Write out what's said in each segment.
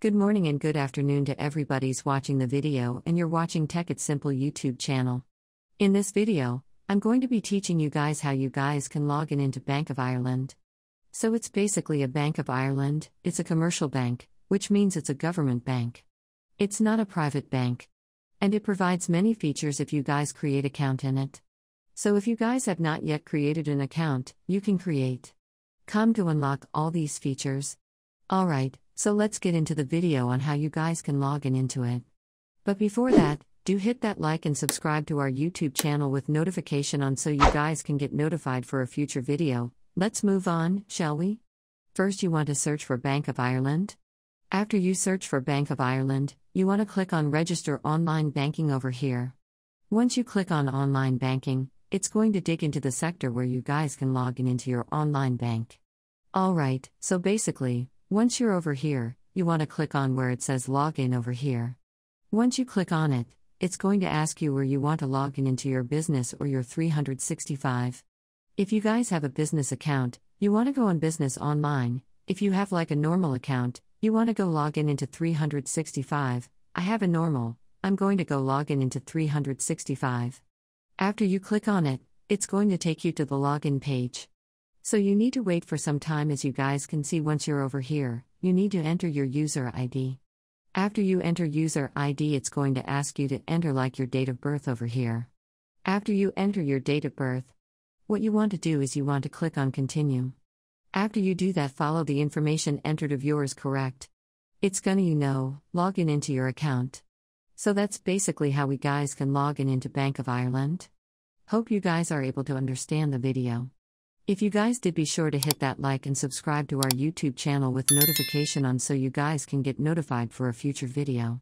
Good morning and good afternoon to everybody's watching the video and you're watching Tech It Simple YouTube channel. In this video, I'm going to be teaching you guys how you guys can log in into Bank of Ireland. So it's basically a Bank of Ireland, it's a commercial bank, which means it's a government bank. It's not a private bank. And it provides many features if you guys create account in it. So if you guys have not yet created an account, you can create. Come to unlock all these features. Alright, so let's get into the video on how you guys can log in into it. But before that, do hit that like and subscribe to our YouTube channel with notification on so you guys can get notified for a future video. Let's move on, shall we? First, you want to search for Bank of Ireland. After you search for Bank of Ireland, you want to click on Register Online Banking over here. Once you click on Online Banking, it's going to dig into the sector where you guys can log in into your online bank. Alright, so basically, once you're over here, you want to click on where it says Login over here. Once you click on it, it's going to ask you where you want to log in into your business or your 365. If you guys have a business account, you want to go on Business Online. If you have like a normal account, you want to go log in into 365. I have a normal, I'm going to go log in into 365. After you click on it, it's going to take you to the login page. So you need to wait for some time as you guys can see once you're over here, you need to enter your user ID. After you enter user ID, it's going to ask you to enter like your date of birth over here. After you enter your date of birth, what you want to do is you want to click on continue. After you do that, follow the information entered of yours correct. It's gonna, you know, log in into your account. So that's basically how we guys can log in into Bank of Ireland. Hope you guys are able to understand the video. If you guys did be sure to hit that like and subscribe to our YouTube channel with notification on so you guys can get notified for a future video.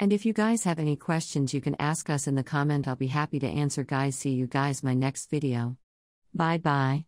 And if you guys have any questions you can ask us in the comment I'll be happy to answer guys see you guys my next video. Bye bye.